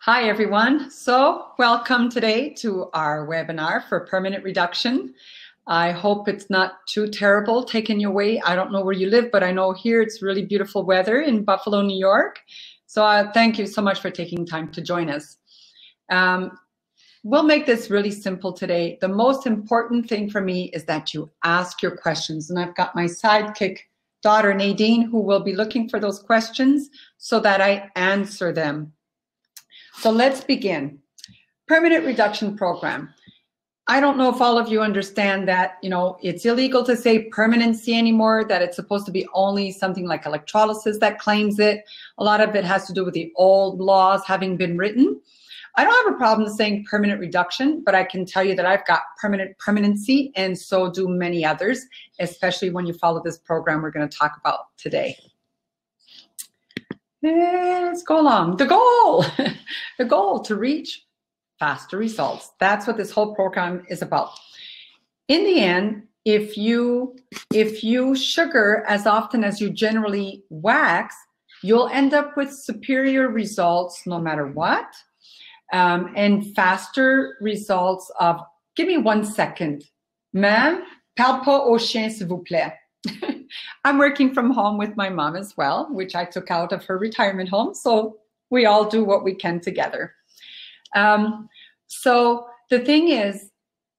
Hi, everyone. So welcome today to our webinar for permanent reduction. I hope it's not too terrible taking you away. I don't know where you live, but I know here it's really beautiful weather in Buffalo, New York. So uh, thank you so much for taking time to join us. Um, we'll make this really simple today. The most important thing for me is that you ask your questions. And I've got my sidekick daughter, Nadine, who will be looking for those questions so that I answer them. So let's begin. Permanent reduction program. I don't know if all of you understand that, you know, it's illegal to say permanency anymore, that it's supposed to be only something like electrolysis that claims it. A lot of it has to do with the old laws having been written. I don't have a problem saying permanent reduction, but I can tell you that I've got permanent permanency, and so do many others, especially when you follow this program we're going to talk about today. Let's go along. The goal, the goal to reach faster results. That's what this whole program is about. In the end, if you if you sugar as often as you generally wax, you'll end up with superior results no matter what, um, and faster results of. Give me one second, ma'am. Parle pas au chien, s'il vous plaît. I'm working from home with my mom as well, which I took out of her retirement home. So we all do what we can together. Um, so the thing is,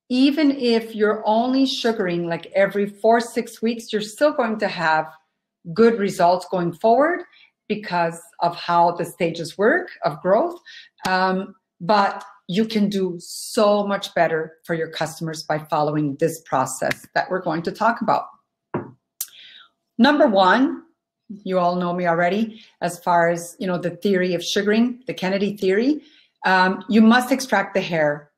even if you're only sugaring like every four, six weeks, you're still going to have good results going forward because of how the stages work of growth. Um, but you can do so much better for your customers by following this process that we're going to talk about. Number one, you all know me already as far as you know the theory of sugaring, the Kennedy theory. Um, you must extract the hair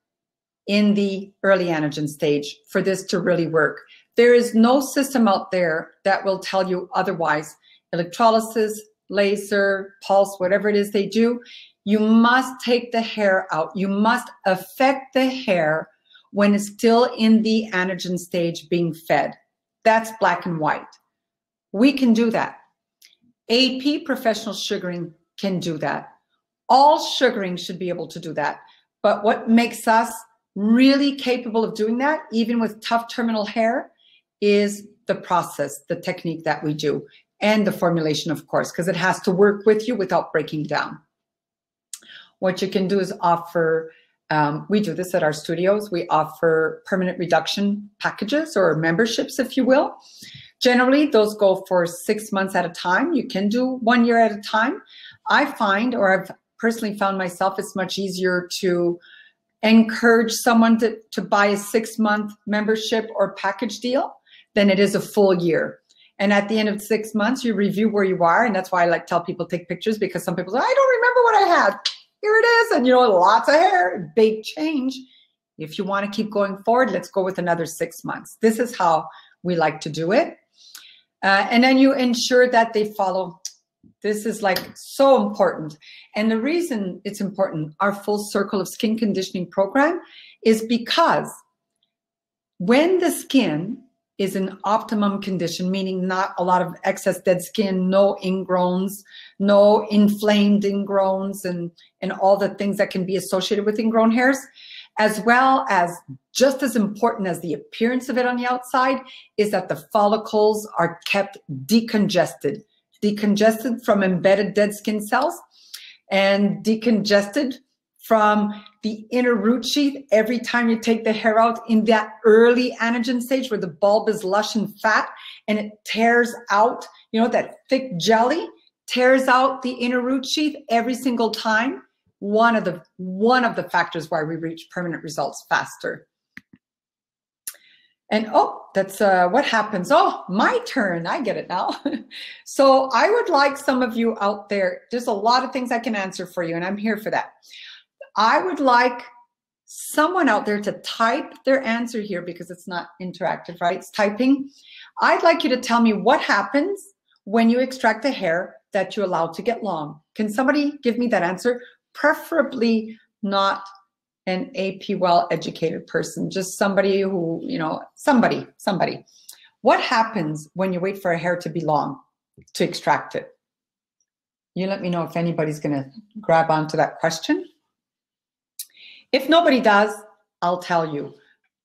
in the early anagen stage for this to really work. There is no system out there that will tell you otherwise. Electrolysis, laser, pulse, whatever it is they do, you must take the hair out. You must affect the hair when it's still in the anagen stage being fed. That's black and white. We can do that. AP professional sugaring can do that. All sugaring should be able to do that. But what makes us really capable of doing that, even with tough terminal hair, is the process, the technique that we do, and the formulation, of course, because it has to work with you without breaking down. What you can do is offer, um, we do this at our studios, we offer permanent reduction packages or memberships, if you will. Generally, those go for six months at a time. You can do one year at a time. I find, or I've personally found myself, it's much easier to encourage someone to, to buy a six month membership or package deal than it is a full year. And at the end of six months, you review where you are. And that's why I like tell people take pictures because some people say, I don't remember what I had. Here it is. And you know, lots of hair, big change. If you want to keep going forward, let's go with another six months. This is how we like to do it. Uh, and then you ensure that they follow. This is like so important. And the reason it's important, our full circle of skin conditioning program, is because when the skin is in optimum condition, meaning not a lot of excess dead skin, no ingrowns, no inflamed ingrowns, and, and all the things that can be associated with ingrown hairs, as well as just as important as the appearance of it on the outside is that the follicles are kept decongested, decongested from embedded dead skin cells and decongested from the inner root sheath every time you take the hair out in that early anagen stage where the bulb is lush and fat and it tears out, you know, that thick jelly tears out the inner root sheath every single time one of the one of the factors why we reach permanent results faster. And oh, that's uh, what happens. Oh, my turn. I get it now. so I would like some of you out there. There's a lot of things I can answer for you, and I'm here for that. I would like someone out there to type their answer here because it's not interactive, right? It's typing. I'd like you to tell me what happens when you extract the hair that you allow to get long. Can somebody give me that answer? Preferably not an AP well educated person, just somebody who, you know, somebody, somebody. What happens when you wait for a hair to be long to extract it? you let me know if anybody's going to grab onto that question. If nobody does, I'll tell you.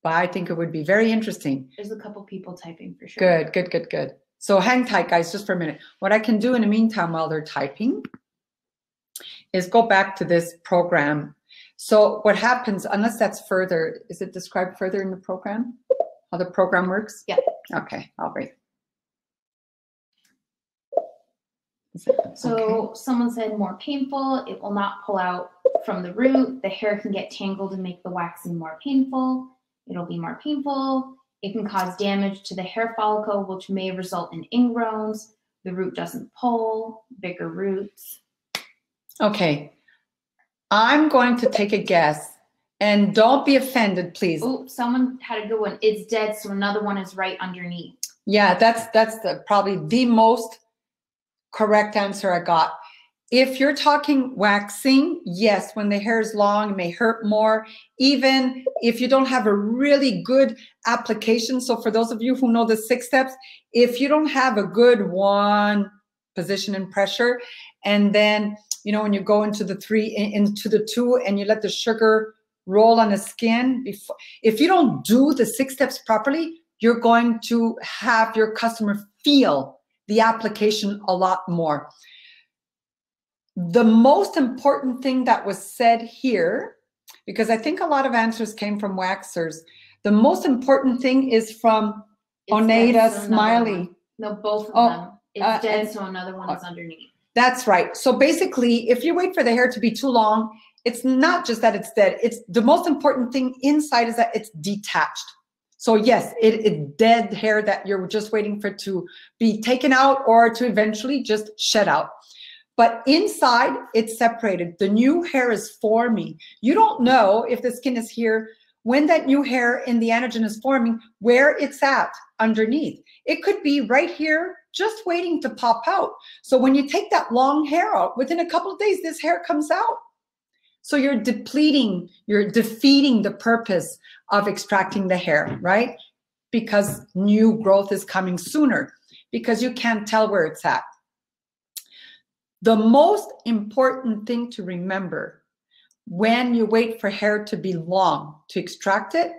But I think it would be very interesting. There's a couple people typing for sure. Good, good, good, good. So hang tight, guys, just for a minute. What I can do in the meantime while they're typing is go back to this program. So what happens, unless that's further, is it described further in the program? How the program works? Yeah. Okay, I'll wait. So okay. someone said more painful. It will not pull out from the root. The hair can get tangled and make the waxing more painful. It'll be more painful. It can cause damage to the hair follicle, which may result in ingrowns. The root doesn't pull, bigger roots. Okay. I'm going to take a guess and don't be offended, please. Oh, someone had a good one. It's dead, so another one is right underneath. Yeah, that's that's the probably the most correct answer I got. If you're talking waxing, yes, when the hair is long, it may hurt more. Even if you don't have a really good application. So, for those of you who know the six steps, if you don't have a good one position and pressure, and then you know when you go into the three, into the two, and you let the sugar roll on the skin, before if you don't do the six steps properly, you're going to have your customer feel the application a lot more the most important thing that was said here, because I think a lot of answers came from waxers, the most important thing is from it's Oneida Smiley. No, both of oh, them. It's uh, so another one is underneath. That's right. So basically, if you wait for the hair to be too long, it's not just that it's dead. It's the most important thing inside is that it's detached. So yes, it, it dead hair that you're just waiting for to be taken out or to eventually just shed out. But inside, it's separated. The new hair is forming. You don't know if the skin is here when that new hair in the anagen is forming, where it's at underneath. It could be right here, just waiting to pop out. So when you take that long hair out, within a couple of days, this hair comes out. So you're depleting, you're defeating the purpose of extracting the hair, right? Because new growth is coming sooner because you can't tell where it's at. The most important thing to remember when you wait for hair to be long to extract it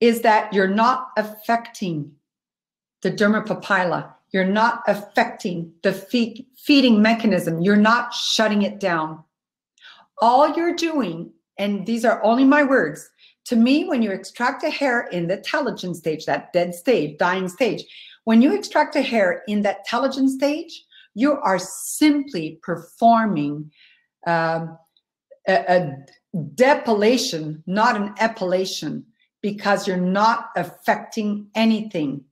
is that you're not affecting the dermapapilla. You're not affecting the feed, feeding mechanism. You're not shutting it down. All you're doing, and these are only my words, to me, when you extract a hair in the telogen stage, that dead stage, dying stage, when you extract a hair in that telogen stage, you are simply performing um, a, a depilation, not an epilation, because you're not affecting anything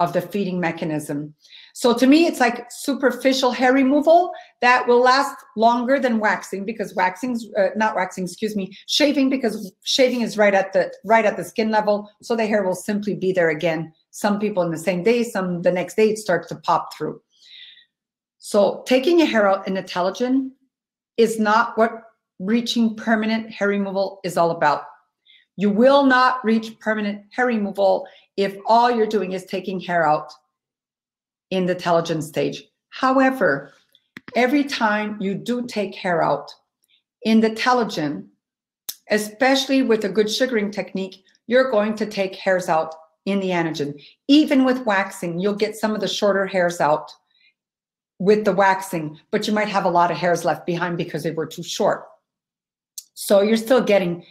of the feeding mechanism. So to me, it's like superficial hair removal that will last longer than waxing because waxing's uh, not waxing, excuse me, shaving because shaving is right at the right at the skin level. So the hair will simply be there again. Some people in the same day, some the next day it starts to pop through. So taking your hair out in a telogen is not what reaching permanent hair removal is all about. You will not reach permanent hair removal if all you're doing is taking hair out in the telogen stage. However, every time you do take hair out in the telogen, especially with a good sugaring technique, you're going to take hairs out in the anagen. Even with waxing, you'll get some of the shorter hairs out with the waxing, but you might have a lot of hairs left behind because they were too short. So you're still getting,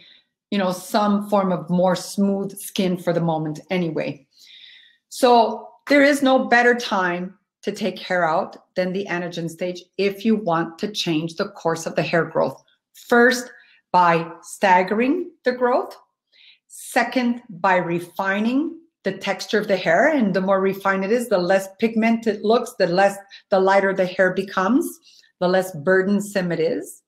you know, some form of more smooth skin for the moment anyway. So there is no better time to take hair out than the anagen stage if you want to change the course of the hair growth. First, by staggering the growth. Second, by refining the texture of the hair and the more refined it is the less pigment it looks the less the lighter the hair becomes the less burdensome it is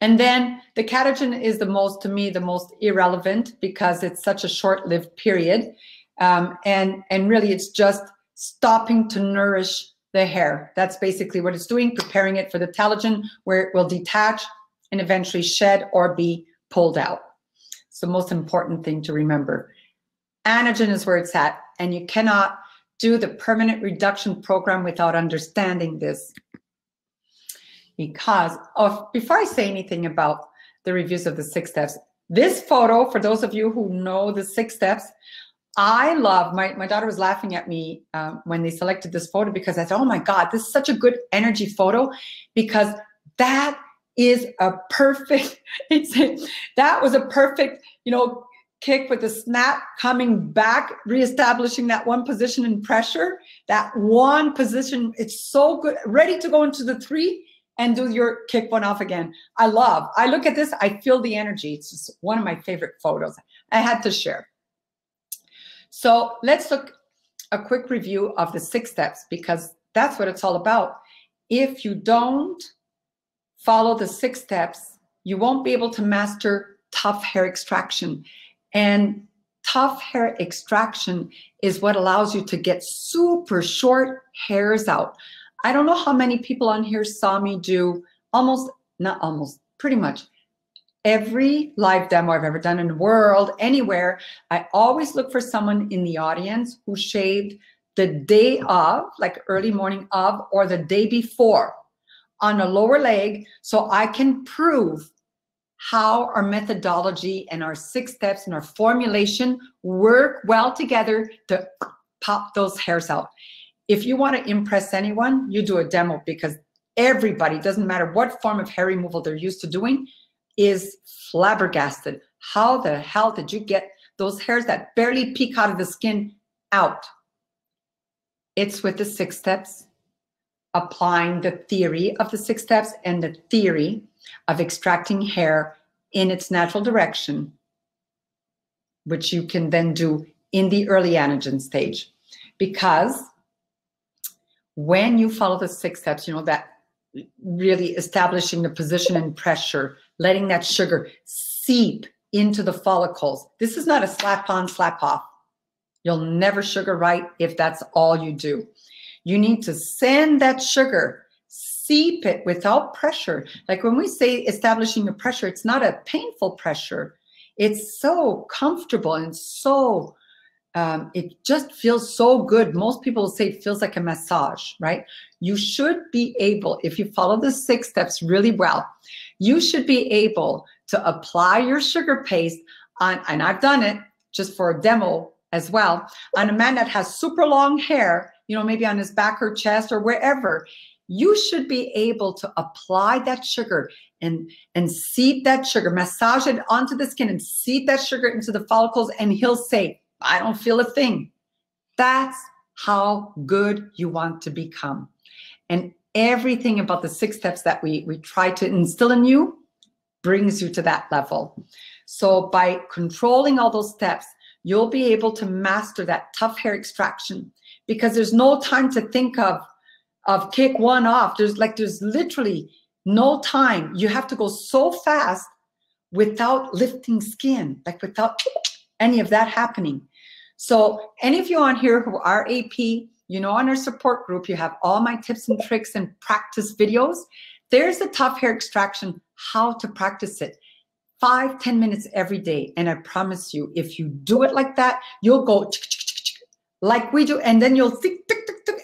and then the catagen is the most to me the most irrelevant because it's such a short-lived period. Um, and and really it's just stopping to nourish the hair. That's basically what it's doing preparing it for the telogen where it will detach and eventually shed or be pulled out. It's the most important thing to remember. Anagen is where it's at, and you cannot do the permanent reduction program without understanding this. Because of before I say anything about the reviews of the six steps, this photo, for those of you who know the six steps, I love my, my daughter was laughing at me uh, when they selected this photo because I thought, oh my God, this is such a good energy photo because that is a perfect, that was a perfect, you know, kick with the snap coming back, reestablishing that one position in pressure, that one position. It's so good, ready to go into the three and do your kick one off again. I love, I look at this, I feel the energy. It's just one of my favorite photos. I had to share. So let's look a quick review of the six steps because that's what it's all about. If you don't follow the six steps, you won't be able to master tough hair extraction. And tough hair extraction is what allows you to get super short hairs out. I don't know how many people on here saw me do almost, not almost, pretty much every live demo I've ever done in the world, anywhere. I always look for someone in the audience who shaved the day of, like early morning of, or the day before on a lower leg so I can prove how our methodology and our six steps and our formulation work well together to pop those hairs out. If you want to impress anyone, you do a demo because everybody, doesn't matter what form of hair removal they're used to doing, is flabbergasted. How the hell did you get those hairs that barely peek out of the skin out? It's with the six steps, applying the theory of the six steps and the theory of extracting hair in its natural direction, which you can then do in the early anagen stage. Because when you follow the six steps, you know, that really establishing the position and pressure, letting that sugar seep into the follicles. This is not a slap on, slap off. You'll never sugar right if that's all you do. You need to send that sugar seep it without pressure. Like when we say establishing the pressure, it's not a painful pressure. It's so comfortable and so, um, it just feels so good. Most people say it feels like a massage, right? You should be able, if you follow the six steps really well, you should be able to apply your sugar paste on, and I've done it just for a demo as well, on a man that has super long hair, you know, maybe on his back or chest or wherever you should be able to apply that sugar and and seep that sugar massage it onto the skin and seep that sugar into the follicles and he'll say i don't feel a thing that's how good you want to become and everything about the six steps that we we try to instill in you brings you to that level so by controlling all those steps you'll be able to master that tough hair extraction because there's no time to think of of kick one off. There's like, there's literally no time. You have to go so fast without lifting skin, like without any of that happening. So any of you on here who are AP, you know, on our support group, you have all my tips and tricks and practice videos. There's a tough hair extraction, how to practice it. Five, ten minutes every day. And I promise you, if you do it like that, you'll go like we do. And then you'll see,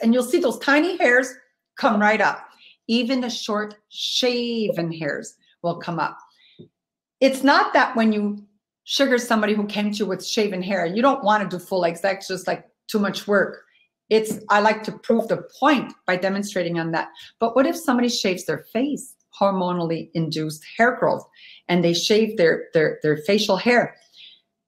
and you'll see those tiny hairs come right up. Even the short shaven hairs will come up. It's not that when you sugar somebody who came to you with shaven hair, you don't want to do full legs. That's just like too much work. It's I like to prove the point by demonstrating on that. But what if somebody shaves their face, hormonally induced hair growth, and they shave their their their facial hair?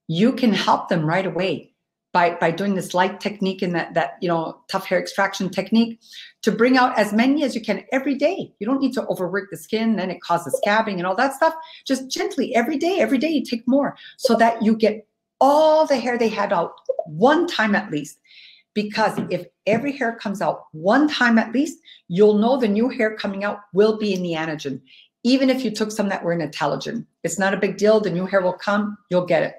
You can help them right away by, by doing this light technique and that, that, you know, tough hair extraction technique to bring out as many as you can every day. You don't need to overwork the skin, then it causes scabbing and all that stuff. Just gently every day, every day you take more so that you get all the hair they had out one time at least. Because if every hair comes out one time at least, you'll know the new hair coming out will be in the anagen. Even if you took some that were in a telogen, it's not a big deal. The new hair will come, you'll get it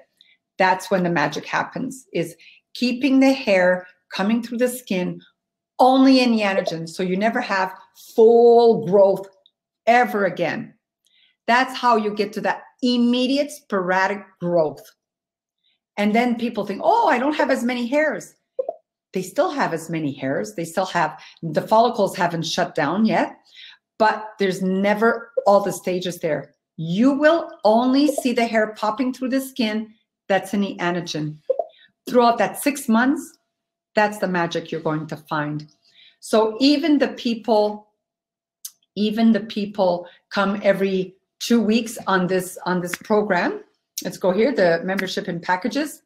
that's when the magic happens is keeping the hair coming through the skin only in the anagen so you never have full growth ever again. That's how you get to that immediate sporadic growth. And then people think oh i don't have as many hairs. They still have as many hairs. They still have the follicles haven't shut down yet but there's never all the stages there. You will only see the hair popping through the skin that's in anagen. Throughout that six months, that's the magic you're going to find. So even the people, even the people come every two weeks on this on this program. Let's go here, the membership and packages.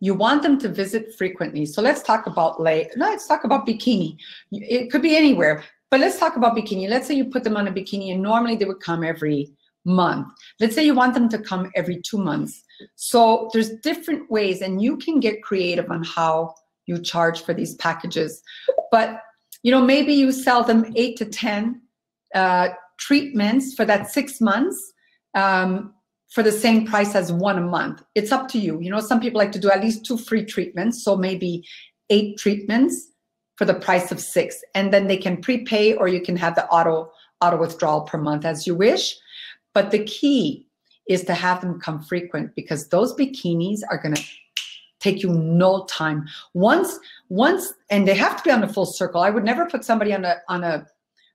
You want them to visit frequently. So let's talk about lay. No, let's talk about bikini. It could be anywhere, but let's talk about bikini. Let's say you put them on a bikini, and normally they would come every month. Let's say you want them to come every two months. So there's different ways, and you can get creative on how you charge for these packages. But you know, maybe you sell them eight to ten uh, treatments for that six months. Um, for the same price as one a month. It's up to you. You know, some people like to do at least two free treatments, so maybe eight treatments for the price of six, and then they can prepay or you can have the auto auto withdrawal per month as you wish. But the key is to have them come frequent because those bikinis are going to take you no time. Once once and they have to be on a full circle. I would never put somebody on a on a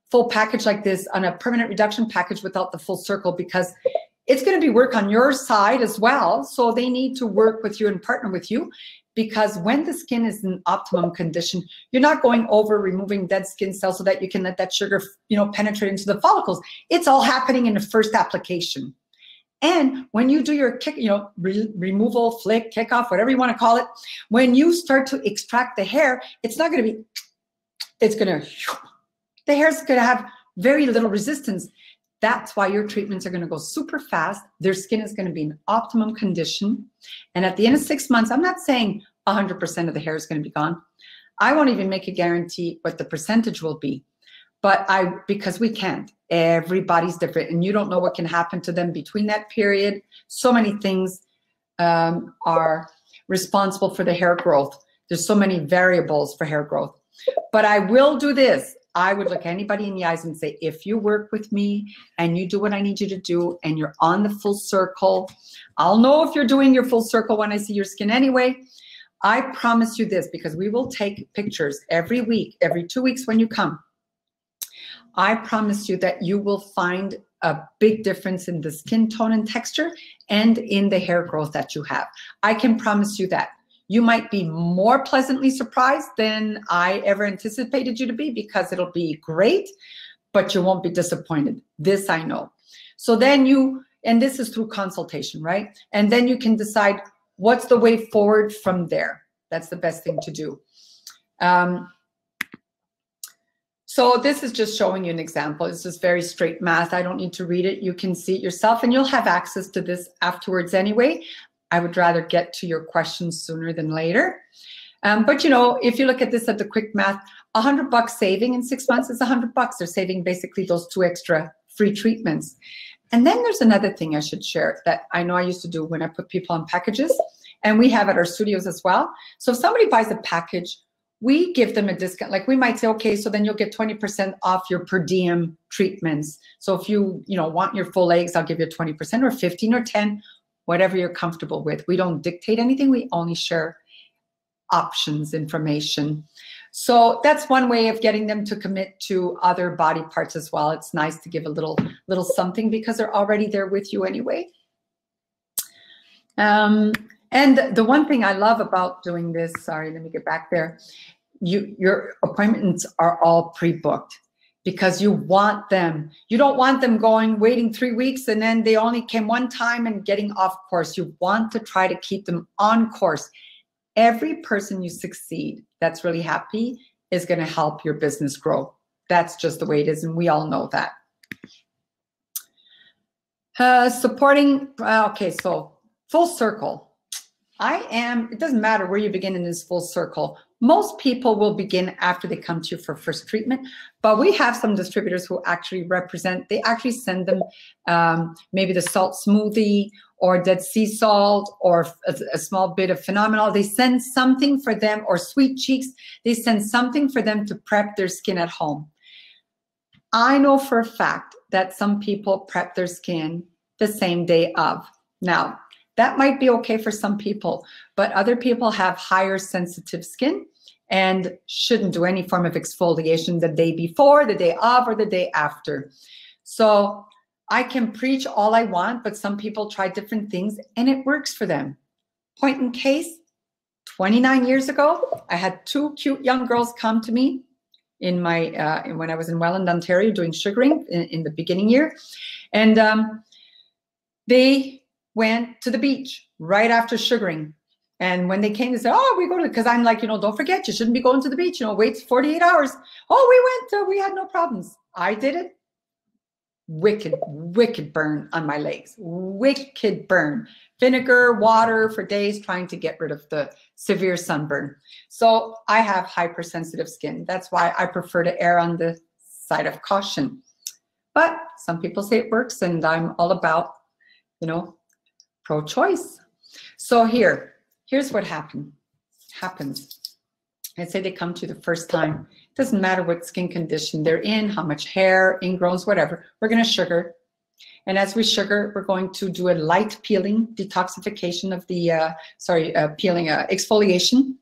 full package like this on a permanent reduction package without the full circle because it's going to be work on your side as well. So they need to work with you and partner with you because when the skin is in optimum condition, you're not going over removing dead skin cells so that you can let that sugar, you know, penetrate into the follicles. It's all happening in the first application. And when you do your kick, you know, re removal, flick, kick off, whatever you want to call it, when you start to extract the hair, it's not going to be, it's going to, the hair's going to have very little resistance. That's why your treatments are going to go super fast. Their skin is going to be in optimum condition. And at the end of six months, I'm not saying 100% of the hair is going to be gone. I won't even make a guarantee what the percentage will be. But I, because we can't, everybody's different and you don't know what can happen to them between that period. So many things um, are responsible for the hair growth. There's so many variables for hair growth. But I will do this. I would look anybody in the eyes and say, if you work with me and you do what I need you to do and you're on the full circle, I'll know if you're doing your full circle when I see your skin anyway. I promise you this because we will take pictures every week, every two weeks when you come. I promise you that you will find a big difference in the skin tone and texture and in the hair growth that you have. I can promise you that you might be more pleasantly surprised than I ever anticipated you to be because it'll be great, but you won't be disappointed. This I know. So then you, and this is through consultation, right? And then you can decide what's the way forward from there. That's the best thing to do. Um, so this is just showing you an example. It's just very straight math. I don't need to read it. You can see it yourself and you'll have access to this afterwards anyway. I would rather get to your questions sooner than later. Um, but you know, if you look at this at the quick math, hundred bucks saving in six months is hundred bucks. They're saving basically those two extra free treatments. And then there's another thing I should share that I know I used to do when I put people on packages, and we have at our studios as well. So if somebody buys a package, we give them a discount. Like we might say, okay, so then you'll get 20% off your per diem treatments. So if you, you know, want your full legs, I'll give you 20% or 15 or 10, whatever you're comfortable with. We don't dictate anything, we only share options information. So that's one way of getting them to commit to other body parts as well. It's nice to give a little little something because they're already there with you anyway. Um, and the one thing I love about doing this, sorry, let me get back there. You, your appointments are all pre-booked because you want them. You don't want them going, waiting three weeks, and then they only came one time and getting off course. You want to try to keep them on course. Every person you succeed that's really happy is going to help your business grow. That's just the way it is, and we all know that. Uh, supporting, uh, okay, so full circle. I am, it doesn't matter where you begin in this full circle. Most people will begin after they come to you for first treatment, but we have some distributors who actually represent, they actually send them um, maybe the salt smoothie or dead sea salt or a, a small bit of phenomenal. They send something for them or sweet cheeks. They send something for them to prep their skin at home. I know for a fact that some people prep their skin the same day of. Now, that might be okay for some people, but other people have higher sensitive skin and shouldn't do any form of exfoliation the day before, the day of, or the day after. So I can preach all I want, but some people try different things and it works for them. Point in case, 29 years ago, I had two cute young girls come to me in my uh, when I was in Welland, Ontario, doing sugaring in, in the beginning year, and um, they went to the beach right after sugaring. And when they came, they said, "Oh, we go to," because I'm like, you know, don't forget, you shouldn't be going to the beach. You know, wait 48 hours. Oh, we went. Uh, we had no problems. I did it. Wicked, wicked burn on my legs. Wicked burn. Vinegar, water for days, trying to get rid of the severe sunburn. So I have hypersensitive skin. That's why I prefer to err on the side of caution. But some people say it works, and I'm all about, you know, pro-choice. So here, here's what happened. Happens. Let's say they come to you the first time. It doesn't matter what skin condition they're in, how much hair, ingrowns, whatever. We're going to sugar. And as we sugar, we're going to do a light peeling, detoxification of the, uh, sorry, uh, peeling, uh, exfoliation.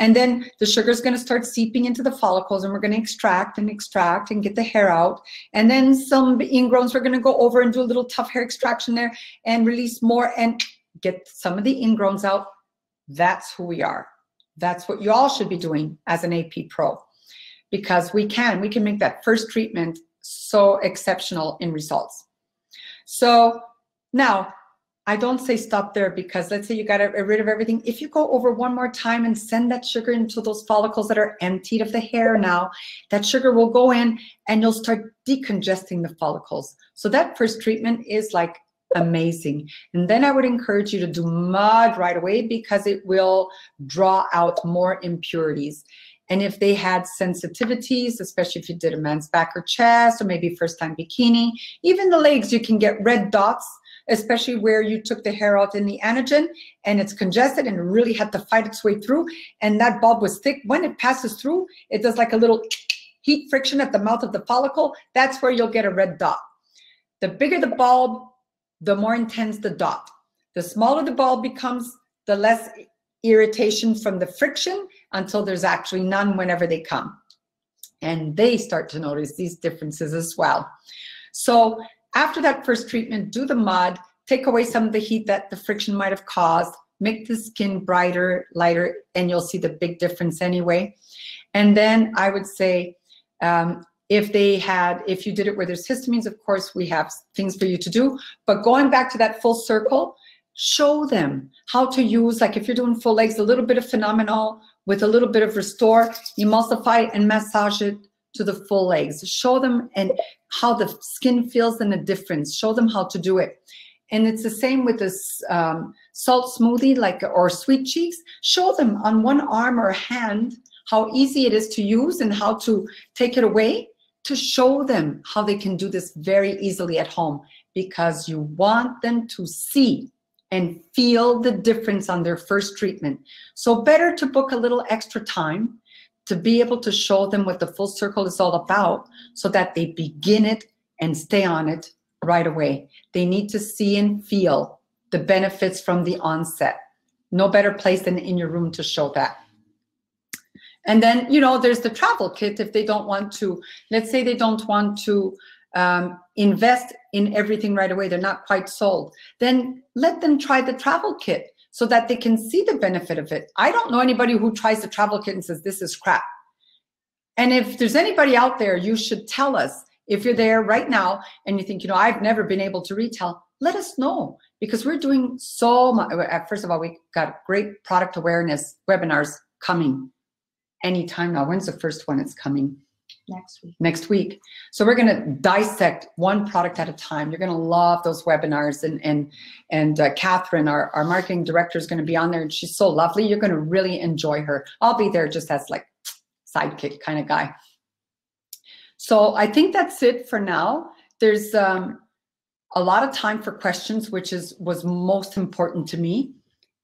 And then the sugar is going to start seeping into the follicles and we're going to extract and extract and get the hair out. And then some ingrowns, we're going to go over and do a little tough hair extraction there and release more and get some of the ingrowns out. That's who we are. That's what you all should be doing as an AP Pro because we can, we can make that first treatment so exceptional in results. So now I don't say stop there because let's say you got rid of everything. If you go over one more time and send that sugar into those follicles that are emptied of the hair now, that sugar will go in and you'll start decongesting the follicles. So that first treatment is like amazing. And then I would encourage you to do mud right away because it will draw out more impurities. And if they had sensitivities, especially if you did a man's back or chest or maybe first time bikini, even the legs, you can get red dots especially where you took the hair out in the anagen and it's congested and really had to fight its way through. And that bulb was thick. When it passes through, it does like a little heat friction at the mouth of the follicle. That's where you'll get a red dot. The bigger the bulb, the more intense the dot. The smaller the bulb becomes, the less irritation from the friction until there's actually none whenever they come. And they start to notice these differences as well. So after that first treatment, do the mud, take away some of the heat that the friction might have caused, make the skin brighter, lighter, and you'll see the big difference anyway. And then I would say, um, if they had, if you did it where there's histamines, of course, we have things for you to do. But going back to that full circle, show them how to use, like if you're doing full legs, a little bit of phenomenal with a little bit of restore, emulsify and massage it to the full legs. Show them and how the skin feels and the difference. Show them how to do it. And it's the same with this um, salt smoothie, like or sweet cheeks. Show them on one arm or hand how easy it is to use and how to take it away to show them how they can do this very easily at home because you want them to see and feel the difference on their first treatment. So better to book a little extra time to be able to show them what the full circle is all about so that they begin it and stay on it right away. They need to see and feel the benefits from the onset. No better place than in your room to show that. And then, you know, there's the travel kit if they don't want to, let's say they don't want to um, invest in everything right away, they're not quite sold, then let them try the travel kit so that they can see the benefit of it. I don't know anybody who tries the travel kit and says, this is crap. And if there's anybody out there, you should tell us. If you're there right now and you think, you know, I've never been able to retail, let us know because we're doing so much. Uh, first of all, we got great product awareness webinars coming anytime now. When's the first one? It's coming next week. Next week. So we're going to dissect one product at a time. You're going to love those webinars, and and and uh, Catherine, our our marketing director, is going to be on there, and she's so lovely. You're going to really enjoy her. I'll be there just as like sidekick kind of guy. So I think that's it for now. There's um, a lot of time for questions, which is was most important to me,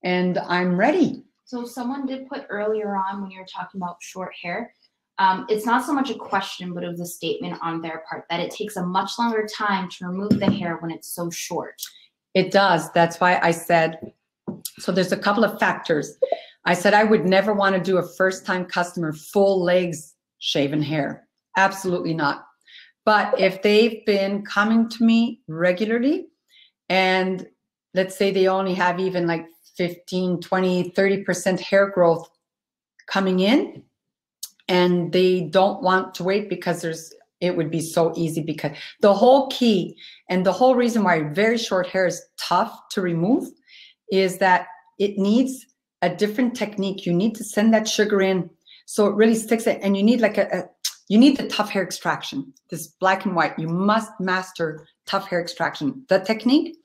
and I'm ready. So someone did put earlier on when you were talking about short hair um, it's not so much a question, but it was a statement on their part that it takes a much longer time to remove the hair when it's so short. It does. That's why I said, so there's a couple of factors. I said I would never want to do a first time customer full legs shaven hair. Absolutely not. But if they've been coming to me regularly and let's say they only have even like 15, 20, 30% hair growth coming in and they don't want to wait because there's it would be so easy because the whole key and the whole reason why very short hair is tough to remove is that it needs a different technique. You need to send that sugar in so it really sticks it, and you need like a, a you need the tough hair extraction. This black and white. You must master tough hair extraction. The technique.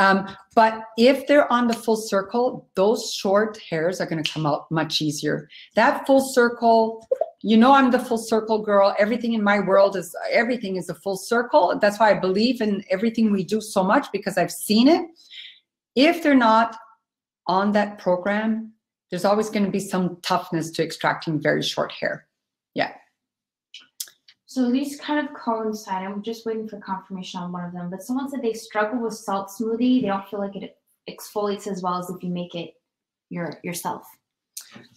Um, but if they're on the full circle, those short hairs are going to come out much easier. That full circle, you know, I'm the full circle girl. Everything in my world is everything is a full circle. That's why I believe in everything we do so much because I've seen it. If they're not on that program, there's always going to be some toughness to extracting very short hair. Yeah. So these kind of coincide. I'm just waiting for confirmation on one of them. But someone said they struggle with salt smoothie. They don't feel like it exfoliates as well as if you make it your yourself.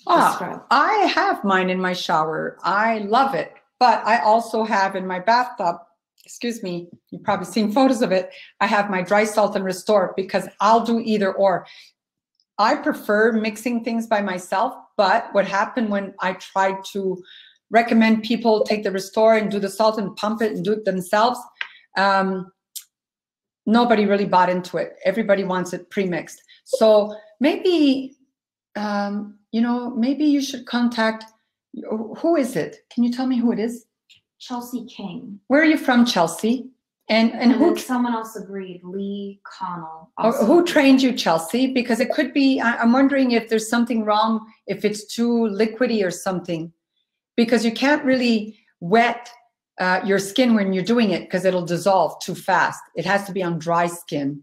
Ah, I have mine in my shower. I love it. But I also have in my bathtub, excuse me, you've probably seen photos of it. I have my dry salt and restore because I'll do either or. I prefer mixing things by myself, but what happened when I tried to recommend people take the restore and do the salt and pump it and do it themselves, um, nobody really bought into it. Everybody wants it pre-mixed. So maybe, um, you know, maybe you should contact, who is it? Can you tell me who it is? Chelsea King. Where are you from, Chelsea? And and, And who someone else agreed, Lee Connell. Or who agreed. trained you, Chelsea? Because it could be, I- I'm wondering if there's something wrong, if it's too liquidy or something. Because you can't really wet uh, your skin when you're doing it because it'll dissolve too fast. It has to be on dry skin.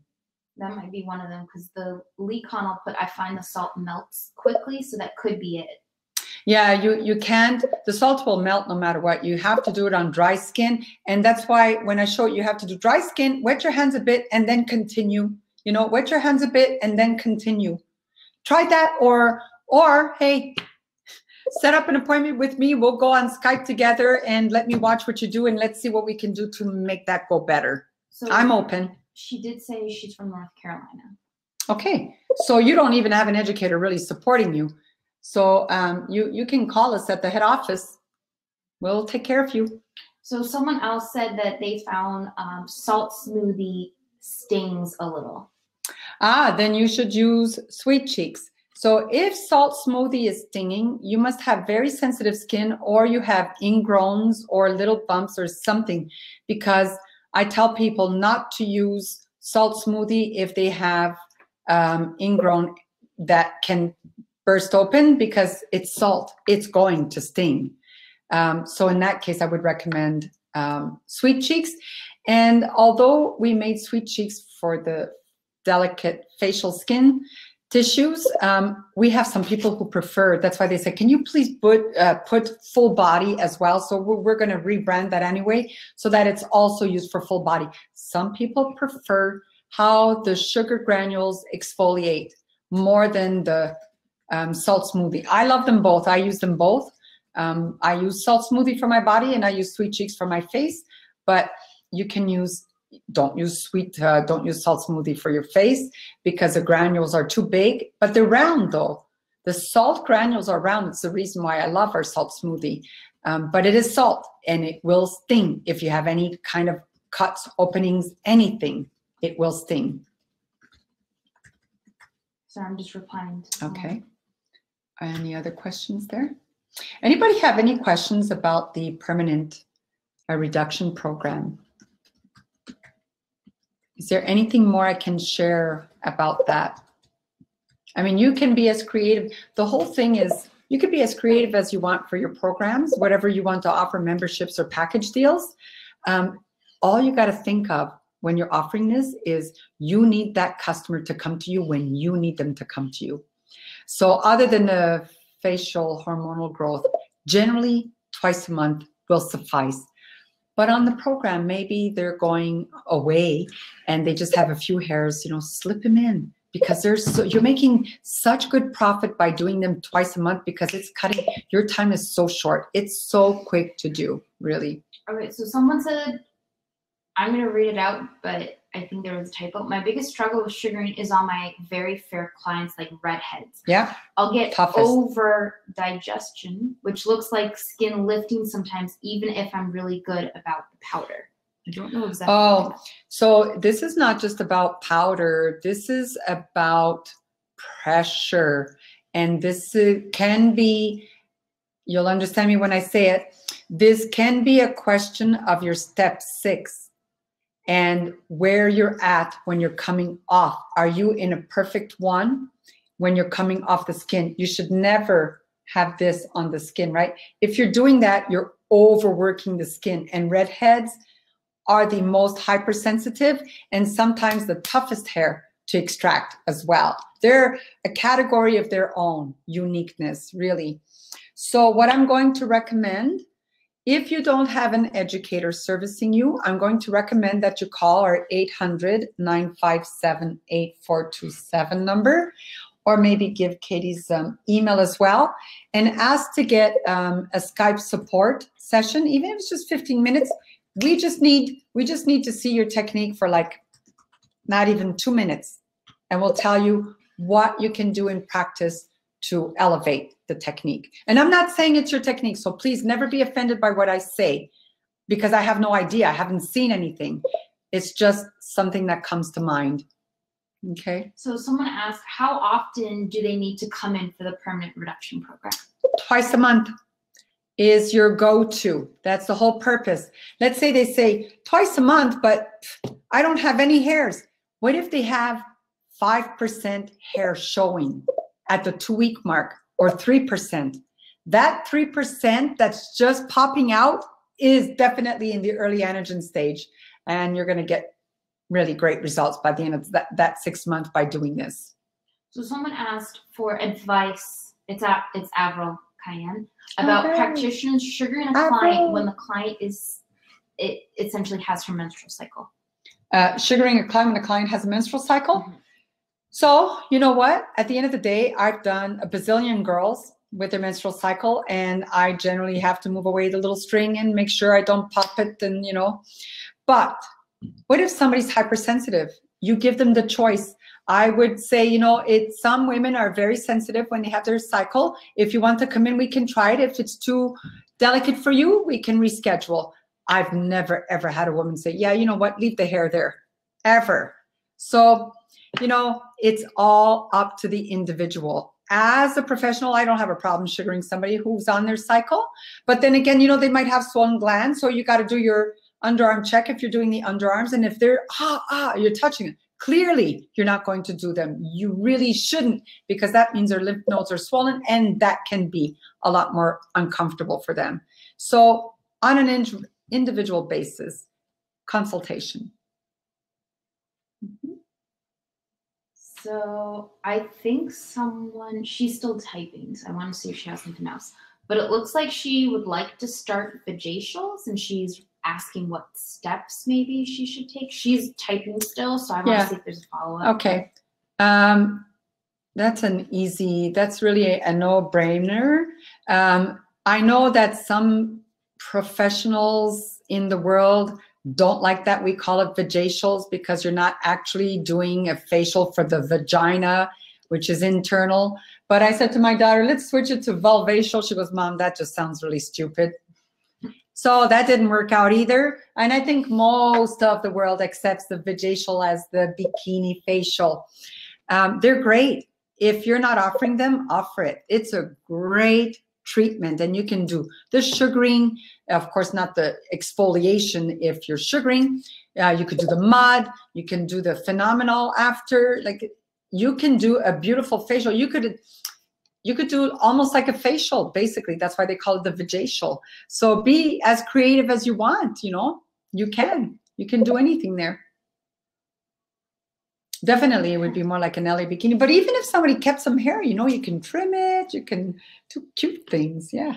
That might be one of them because the Lee Connell put, I find the salt melts quickly, so that could be it. Yeah, you, you can't, the salt will melt no matter what. You have to do it on dry skin. And that's why when I show you, you have to do dry skin, wet your hands a bit and then continue. You know, wet your hands a bit and then continue. Try that or, or hey, set up an appointment with me. We'll go on Skype together and let me watch what you do and let's see what we can do to make that go better. So I'm open. She did say she's from North Carolina. Okay, so you don't even have an educator really supporting you. So um, you you can call us at the head office. We'll take care of you. So someone else said that they found um, salt smoothie stings a little. Ah, then you should use Sweet Cheeks. So if salt smoothie is stinging, you must have very sensitive skin or you have ingrowns or little bumps or something because I tell people not to use salt smoothie if they have um, ingrown that can burst open because it's salt. It's going to sting. Um, so in that case, I would recommend um, Sweet Cheeks. And although we made Sweet Cheeks for the delicate facial skin tissues, um, we have some people who prefer. That's why they say, "Can you please put uh, put full body as well?" So we're, we're going to rebrand that anyway, so that it's also used for full body. Some people prefer how the sugar granules exfoliate more than the um, salt smoothie. I love them both. I use them both. Um, I use salt smoothie for my body and I use sweet cheeks for my face, but you can use, don't use sweet, uh, don't use salt smoothie for your face because the granules are too big, but they're round though. The salt granules are round. It's the reason why I love our salt smoothie. Um, but it is salt and it will sting if you have any kind of cuts, openings, anything, it will sting. So I'm just replying. Okay. Any other questions there? Anybody have any questions about the permanent uh, reduction program? Is there anything more I can share about that? I mean, you can be as creative. The whole thing is you can be as creative as you want for your programs, whatever you want to offer memberships or package deals. Um, all you got to think of when you're offering this is you need that customer to come to you when you need them to come to you. So other than the facial hormonal growth, generally twice a month will suffice. But on the program, maybe they're going away and they just have a few hairs, you know, slip them in. because there's so you're making such good profit by doing them twice a month because it's cutting your time is so short. It's so quick to do, really. All right, so someone said, I'm going to read it out, but I think there was a typo. My biggest struggle with sugaring is on my very fair clients, like redheads. Yeah. I'll get Toughest. over digestion, which looks like skin lifting sometimes, even if I'm really good about the powder. I don't know exactly. Oh, So this is not just about powder. This is about pressure. And this can be, you'll understand me when I say it, this can be a question of your step six and where you're at when you're coming off. Are you in a perfect one when you're coming off the skin? You should never have this on the skin, right? If you're doing that, you're overworking the skin. And redheads are the most hypersensitive and sometimes the toughest hair to extract as well. They're a category of their own uniqueness, really. So, what I'm going to recommend if you don't have an educator servicing you, I'm going to recommend that you call our 800 957 8427 number, or maybe give Katie's um, email as well, and ask to get um, a Skype support session, even if it's just 15 minutes. We just need we just need to see your technique for like not even two minutes, and we'll tell you what you can do in practice to elevate the technique. And I'm not saying it's your technique, so please never be offended by what I say because I have no idea. I haven't seen anything. It's just something that comes to mind. Okay. So someone asked, how often do they need to come in for the permanent reduction program? Twice a month is your go to. That's the whole purpose. Let's say they say twice a month, but I don't have any hairs. What if they have 5% hair showing at the two week mark or 3%? That 3% that's just popping out is definitely in the early anagen stage. And you're going to get really great results by the end of that, that six month by doing this. So someone asked for advice. It's at it's Avril Cayenne about Okay. practitioners sugaring a Avril. client when the client is it essentially has her menstrual cycle. Uh, sugaring a client when a client has a menstrual cycle. Mhm. So, you know what? At the end of the day, I've done a bazillion girls with their menstrual cycle, and I generally have to move away the little string and make sure I don't pop it. And, you know, but what if somebody's hypersensitive? You give them the choice. I would say, you know, it. Some women are very sensitive when they have their cycle. If you want to come in, we can try it. If it's too delicate for you, we can reschedule. I've never ever had a woman say, "Yeah, you know what? Leave the hair there." Ever. So, you know, it's all up to the individual. As a professional, I don't have a problem sugaring somebody who's on their cycle. But then again, you know, they might have swollen glands, so you got to do your underarm check if you're doing the underarms. And if they're ah ah, you're touching it. Clearly, you're not going to do them. You really shouldn't because that means their lymph nodes are swollen and that can be a lot more uncomfortable for them. So, on an in- individual basis, consultation. So I think someone she's still typing, so I want to see if she has something else. But it looks like she would like to start vajacials and she's asking what steps maybe she should take. She's typing still, so I want Yeah. to see if there's a follow-up. Okay. Um, that's an easy, that's really a, a no-brainer. Um, I know that some professionals in the world don't like that we call it vajacials because you're not actually doing a facial for the vagina, which is internal. But I said to my daughter, let's switch it to vulvacial. She goes, Mom, that just sounds really stupid. So that didn't work out either. And I think most of the world accepts the vajacial as the bikini facial. Um, they're great. If you're not offering them, offer it. It's a great treatment. And you can do the sugaring, of course, not the exfoliation if you're sugaring. Uh, you could do the mud, you can do the phenomenal after. Like you can do a beautiful facial. You could you could do almost like a facial, basically. That's why they call it the vajacial. So be as creative as you want, you know. You can. You can do anything there. Definitely, it would be more like an LA bikini. But even if somebody kept some hair, you know, you can trim it, you can do cute things. Yeah.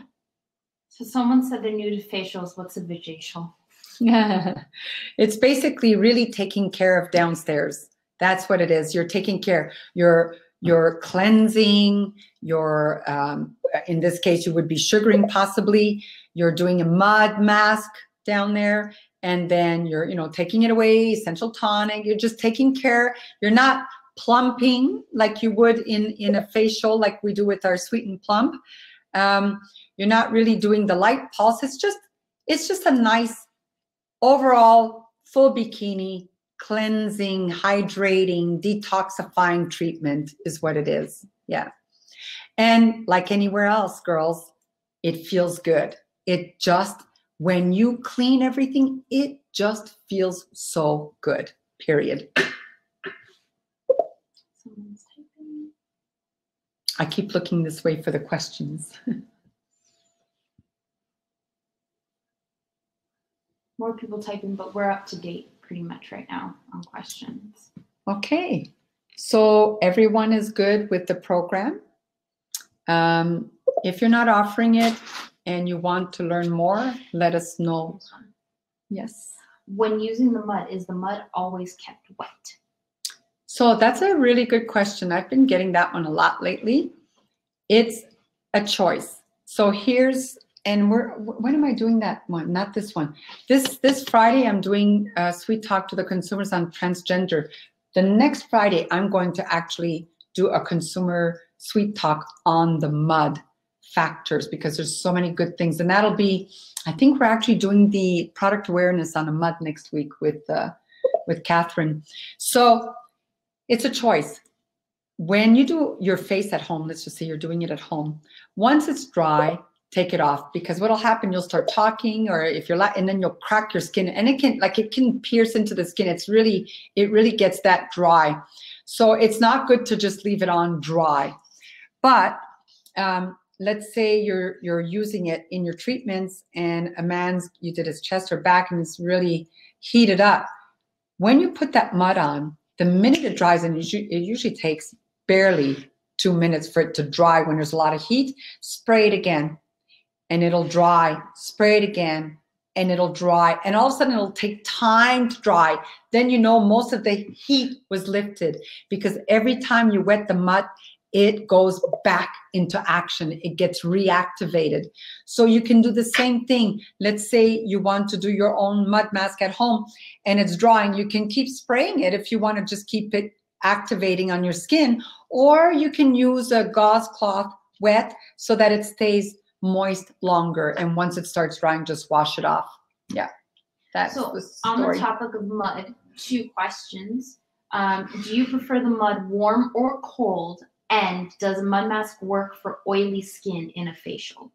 So someone said they're new to facials. What's a vajacial? Yeah. It's basically really taking care of downstairs. That's what it is. You're taking care. You're you're cleansing. You're um, in this case, you would be sugaring possibly. You're doing a mud mask down there, and then you're you know taking it away. Essential tonic. You're just taking care. You're not plumping like you would in in a facial, like we do with our sweet and plump. Um, you're not really doing the light pulse. It's just it's just a nice overall full bikini cleansing, hydrating, detoxifying treatment is what it is. Yeah. And like anywhere else, girls, it feels good. It just, when you clean everything, it just feels so good, period. I keep looking this way for the questions. More people typing, but we're up to date pretty much right now on questions. Okay, so everyone is good with the program. Um, if you're not offering it and you want to learn more, let us know. Yes. When using the mud, is the mud always kept wet? So that's a really good question. I've been getting that one a lot lately. It's a choice. So here's and we're when am I doing that one? Not this one. This this Friday I'm doing a sweet talk to the consumers on transgender. The next Friday I'm going to actually do a consumer sweet talk on the mud factors because there's so many good things, and that'll be. I think we're actually doing the product awareness on a mud next week with uh, with Catherine. So it's a choice. When you do your face at home, let's just say you're doing it at home. Once it's dry, take it off because what'll happen you'll start talking or if you're like and then you'll crack your skin and it can like it can pierce into the skin it's really it really gets that dry so it's not good to just leave it on dry but um, let's say you're you're using it in your treatments and a man's you did his chest or back and it's really heated up when you put that mud on the minute it dries and it usually takes barely two minutes for it to dry when there's a lot of heat spray it again and it'll dry. Spray it again and it'll dry. And all of a sudden it'll take time to dry. Then you know most of the heat was lifted because every time you wet the mud, it goes back into action. It gets reactivated. So you can do the same thing. Let's say you want to do your own mud mask at home and it's drying. You can keep spraying it if you want to just keep it activating on your skin, or you can use a gauze cloth wet so that it stays moist longer. And once it starts drying, just wash it off. Yeah. That's so the on the topic of mud, two questions. Um, do you prefer the mud warm or cold? And does a mud mask work for oily skin in a facial?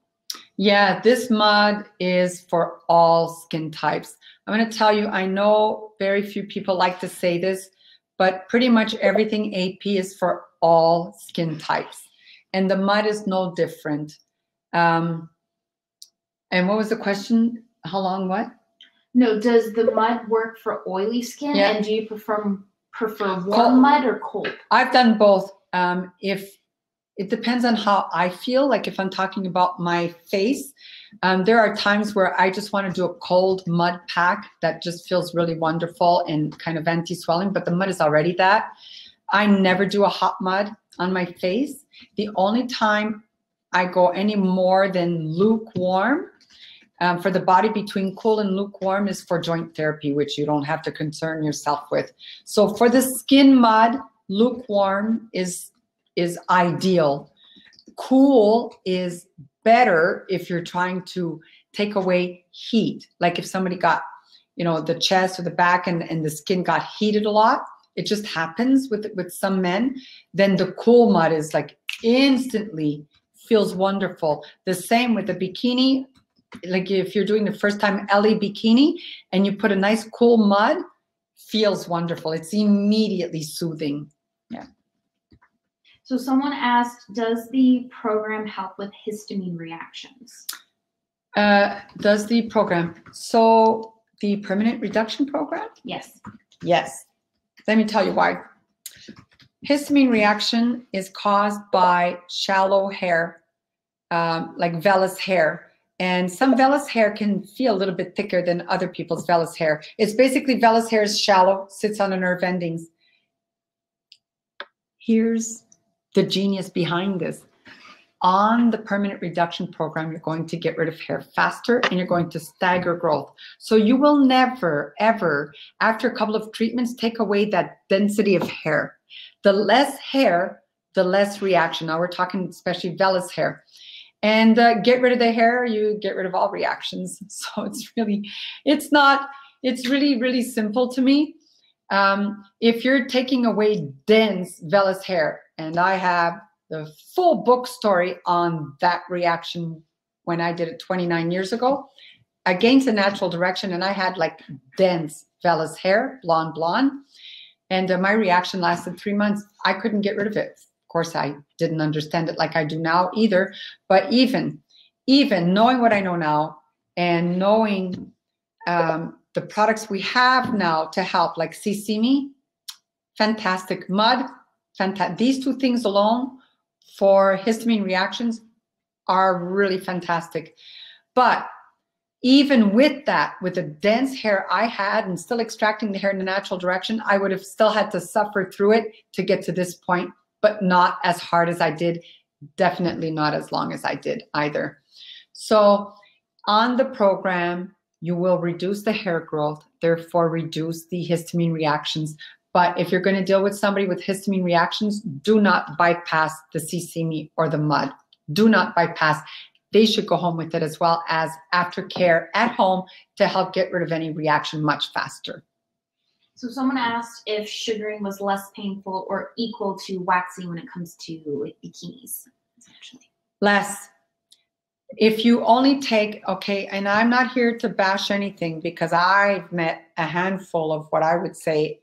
Yeah, this mud is for all skin types. I'm going to tell you, I know very few people like to say this, but pretty much everything AP is for all skin types. And the mud is no different. Um, and what was the question? How long? What? No. Does the mud work for oily skin? Yeah. And do you prefer prefer warm cold. mud or cold? I've done both. Um, if it depends on how I feel. Like if I'm talking about my face, um, there are times where I just want to do a cold mud pack that just feels really wonderful and kind of anti-swelling. But the mud is already that. I never do a hot mud on my face. The only time I go any more than lukewarm. Um, for the body between cool and lukewarm is for joint therapy, which you don't have to concern yourself with. So for the skin mud, lukewarm is is ideal. Cool is better if you're trying to take away heat. Like if somebody got, you know, the chest or the back and, and the skin got heated a lot, it just happens with with some men, then the cool mud is like instantly feels wonderful. The same with the bikini. Like if you're doing the first time Ellie bikini and you put a nice cool mud, feels wonderful. It's immediately soothing. Yeah. So someone asked, does the program help with histamine reactions? Uh, does the program, so the permanent reduction program? Yes. Yes. Let me tell you why. Histamine reaction is caused by shallow hair um, like vellus hair. And some vellus hair can feel a little bit thicker than other people's vellus hair. It's basically vellus hair is shallow, sits on the nerve endings. Here's the genius behind this. On the permanent reduction program, you're going to get rid of hair faster and you're going to stagger growth. So you will never, ever, after a couple of treatments, take away that density of hair. The less hair, the less reaction. Now we're talking especially vellus hair. And uh, get rid of the hair, you get rid of all reactions. So it's really, it's not, it's really, really simple to me. Um, if you're taking away dense vellus hair, and I have the full book story on that reaction when I did it 29 years ago against the natural direction. And I had like dense vellus hair, blonde, blonde. And uh, my reaction lasted three months. I couldn't get rid of it. Of course, I didn't understand it like I do now either. But even, even knowing what I know now and knowing um, the products we have now to help, like CC fantastic. Mud, fantastic. These two things alone for histamine reactions are really fantastic. But even with that, with the dense hair I had and still extracting the hair in the natural direction, I would have still had to suffer through it to get to this point, but not as hard as I did. Definitely not as long as I did either. So on the program, you will reduce the hair growth, therefore reduce the histamine reactions, but if you're going to deal with somebody with histamine reactions, do not bypass the CC or the mud. Do not bypass. They should go home with it as well as aftercare at home to help get rid of any reaction much faster. So someone asked if sugaring was less painful or equal to waxing when it comes to bikinis, essentially. Less. If you only take, okay, and I'm not here to bash anything because I've met a handful of what I would say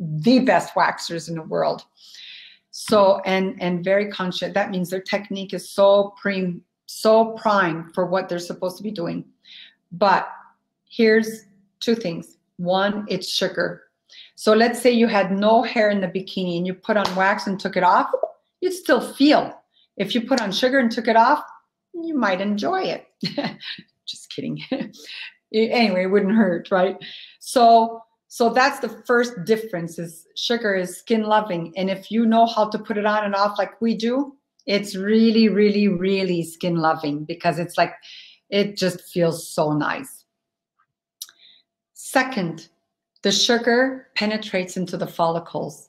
the best waxers in the world. So and and very conscious. That means their technique is so prime, so prime for what they're supposed to be doing. But here's two things. One, it's sugar. So let's say you had no hair in the bikini and you put on wax and took it off, you'd still feel. If you put on sugar and took it off, you might enjoy it. Just kidding. anyway, it wouldn't hurt, right? So so that's the first difference is sugar is skin loving. And if you know how to put it on and off like we do, it's really, really, really skin loving because it's like, it just feels so nice. Second, the sugar penetrates into the follicles.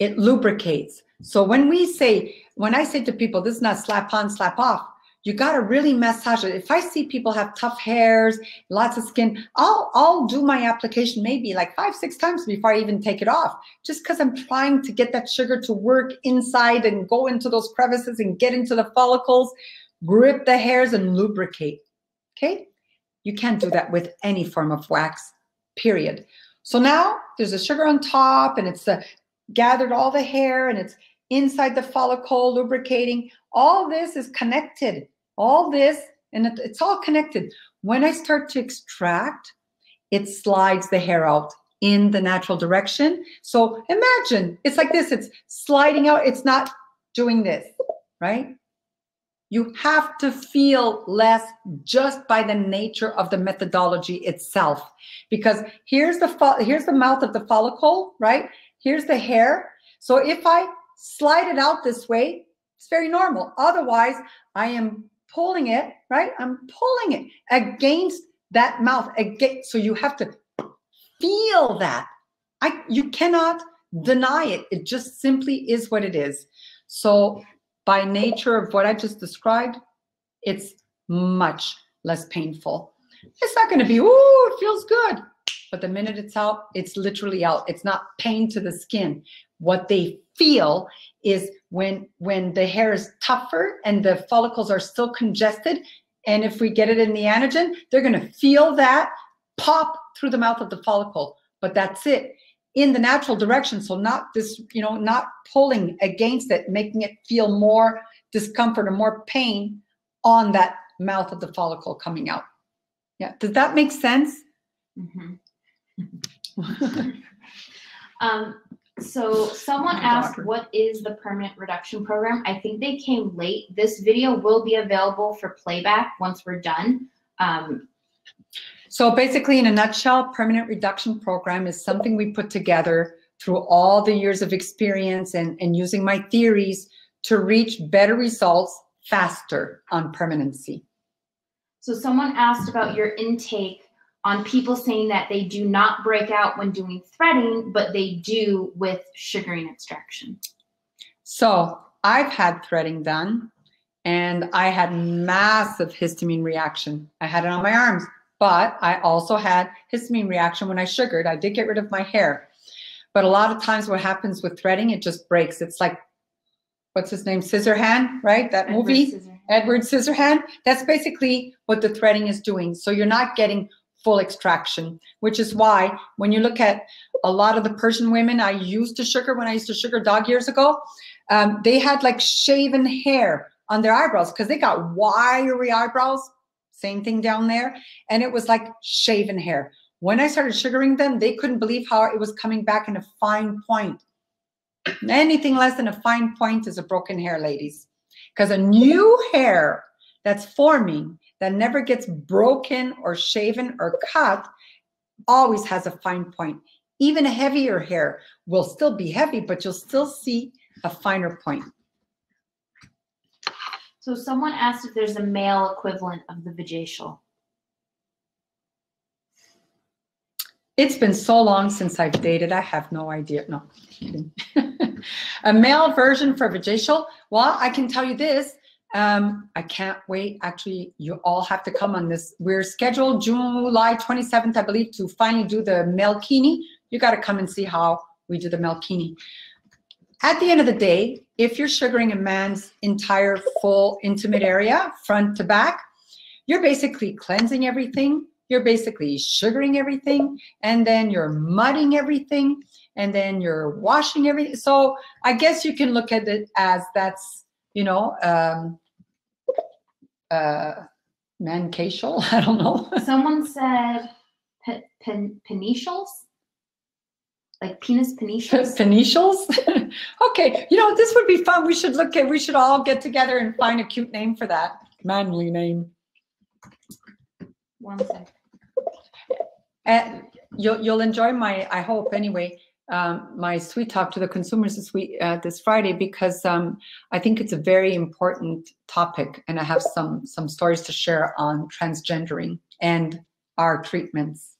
It lubricates. So when we say, when I say to people, this is not slap on, slap off, you got to really massage it. If I see people have tough hairs, lots of skin, I'll I'll do my application maybe like five, six times before I even take it off, just because I'm trying to get that sugar to work inside and go into those crevices and get into the follicles, grip the hairs and lubricate. Okay? You can't do that with any form of wax, period. So now there's a sugar on top and it's uh, gathered all the hair and it's inside the follicle, lubricating. All this is connected. All this, and it, it's all connected. When I start to extract, it slides the hair out in the natural direction. So imagine it's like this it's sliding out, it's not doing this, right? You have to feel less just by the nature of the methodology itself. Because here's the here's the mouth of the follicle, right? Here's the hair. So if I slide it out this way, it's very normal. Otherwise, I am pulling it, right? I'm pulling it against that mouth. Again, so you have to feel that. I you cannot deny it. It just simply is what it is. So by nature of what I just described, it's much less painful. It's not going to be, oh, it feels good. But the minute it's out, it's literally out. It's not pain to the skin. What they feel is when when the hair is tougher and the follicles are still congested, and if we get it in the anagen, they're going to feel that pop through the mouth of the follicle. But that's it in the natural direction. So not this, you know, not pulling against it, making it feel more discomfort or more pain on that mouth of the follicle coming out. Yeah. Does that make sense? Mm-hmm. um, so someone asked, what is the permanent reduction program? I think they came late. This video will be available for playback once we're done. Um, so basically, in a nutshell, permanent reduction program is something we put together through all the years of experience and, and using my theories to reach better results faster on permanency. So someone asked about your intake on people saying that they do not break out when doing threading, but they do with sugaring extraction. So I've had threading done and I had massive histamine reaction. I had it on my arms, but I also had histamine reaction when I sugared. I did get rid of my hair. But a lot of times what happens with threading, it just breaks. It's like, what's his name? Scissorhand, right? That Edward movie? Scissorhands. Edward Scissorhand. That's basically what the threading is doing. So you're not getting full extraction, which is why when you look at a lot of the Persian women I used to sugar when I used to sugar dog years ago, um, they had like shaven hair on their eyebrows because they got wiry eyebrows. Same thing down there. And it was like shaven hair. When I started sugaring them, they couldn't believe how it was coming back in a fine point. Anything less than a fine point is a broken hair, ladies. Because a new hair that's forming that never gets broken or shaven or cut always has a fine point. Even a heavier hair will still be heavy, but you'll still see a finer point. So someone asked if there's a male equivalent of the vajacial. It's been so long since I've dated, I have no idea. No, kidding. a male version for vajacial. Well, I can tell you this. Um, I can't wait. Actually, you all have to come on this. We're scheduled July 27th, I believe, to finally do the Melkini. You got to come and see how we do the Melkini. At the end of the day, if you're sugaring a man's entire full intimate area, front to back, you're basically cleansing everything. You're basically sugaring everything, and then you're mudding everything, and then you're washing everything. So I guess you can look at it as that's, you know, um, uh, mancacial. I don't know. Someone said pe- pen- penicials, like penis penicials. Phoenicials? okay, you know, this would be fun. We should look at, we should all get together and find a cute name for that. Manly name. One sec. And you'll, you'll enjoy my, I hope anyway, um, my sweet talk to the consumers this week, uh, this Friday, because um, I think it's a very important topic and I have some, some stories to share on transgendering and our treatments.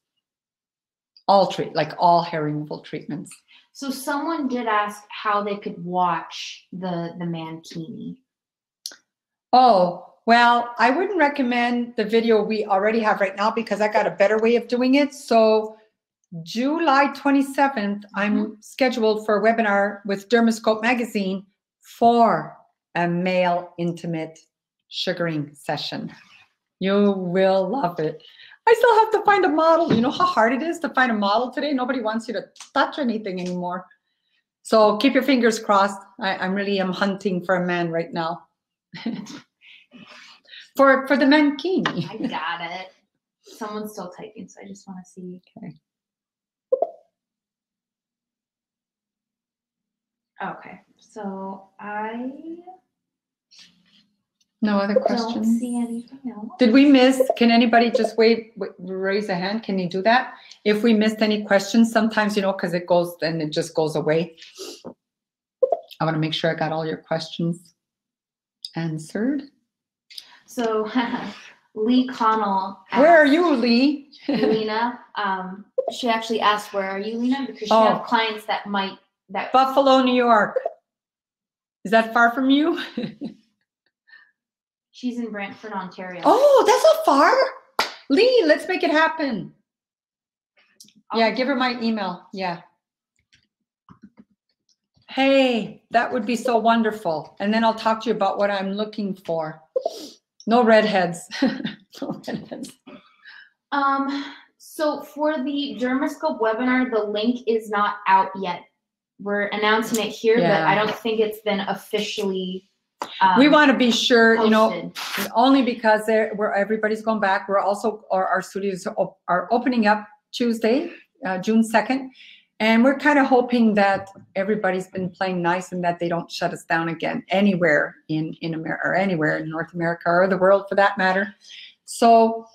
All treat, like all hair removal treatments. So someone did ask how they could watch the the mankini. Oh, well, I wouldn't recommend the video we already have right now because I got a better way of doing it. So July 27th, I'm mm-hmm. scheduled for a webinar with Dermoscope Magazine for a male intimate sugaring session. You will love it. I still have to find a model. You know how hard it is to find a model today? Nobody wants you to touch anything anymore. So keep your fingers crossed. I, I'm really am hunting for a man right now. for for the mankini. I got it. Someone's still typing, so I just want to see. Okay. Okay, so I No other questions. don't see anything else. Did we miss, can anybody just wait, wait, raise a hand? Can you do that? If we missed any questions, sometimes, you know, because it goes, then it just goes away. I want to make sure I got all your questions answered. So Lee Connell. Where are you, Lee? Lena? Um, she actually asked, "Where are you, Lena?" Because she Oh. have clients that might that Buffalo, New York. Is that far from you? she's in Brantford, Ontario. Oh, that's not far. Lee, let's make it happen. Yeah, give her my email. Yeah. Hey, that would be so wonderful. And then I'll talk to you about what I'm looking for. No redheads. no redheads. Um, so for the Dermoscope webinar, the link is not out yet. We're announcing it here, but I don't think it's been officially. Um, we want to be sure, you know, only because there, where everybody's going back. We're also, our, our studios are, opening up Tuesday, uh, June 2nd. And we're kind of hoping that everybody's been playing nice and that they don't shut us down again anywhere in, in America or anywhere in North America or the world for that matter. So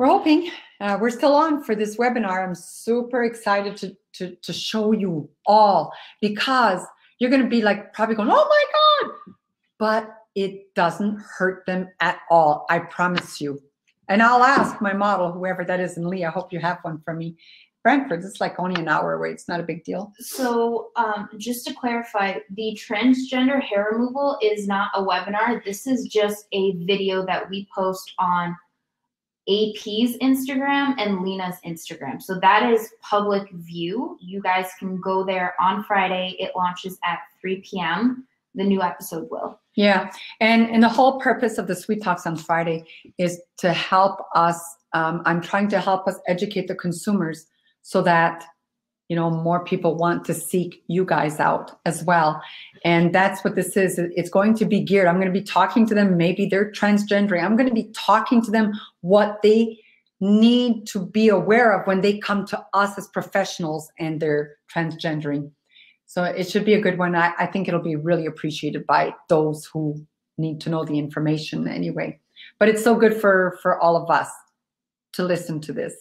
we're hoping uh, we're still on for this webinar. I'm super excited to, to, to show you all because you're going to be like probably going, oh my God. But it doesn't hurt them at all. I promise you. And I'll ask my model, whoever that is, and Lee, I hope you have one for me. Brantford, it's like only an hour away. It's not a big deal. So, um, just to clarify, the transgender hair removal is not a webinar. This is just a video that we post on AP's Instagram and Lena's Instagram. So that is public view. You guys can go there on Friday. It launches at 3 p.m. The new episode will. Yeah, and and the whole purpose of the Sweet Talks on Friday is to help us. Um, I'm trying to help us educate the consumers so that you know more people want to seek you guys out as well. And that's what this is. It's going to be geared. I'm going to be talking to them. Maybe they're transgendering. I'm going to be talking to them what they need to be aware of when they come to us as professionals and they're transgendering. So it should be a good one. I, I think it'll be really appreciated by those who need to know the information anyway. But it's so good for for all of us to listen to this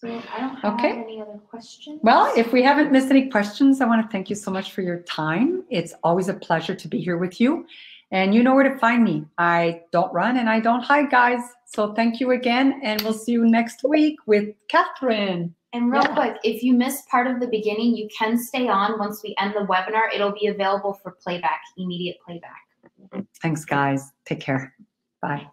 so I don't have Okay. any other questions. Well, if we haven't missed any questions, I want to thank you so much for your time. It's always a pleasure to be here with you. And you know where to find me. I don't run and I don't hide, guys. So thank you again. And we'll see you next week with Catherine. And real Yeah. quick, if you missed part of the beginning, you can stay on once we end the webinar. It'll be available for playback, immediate playback. Thanks, guys. Take care. Bye.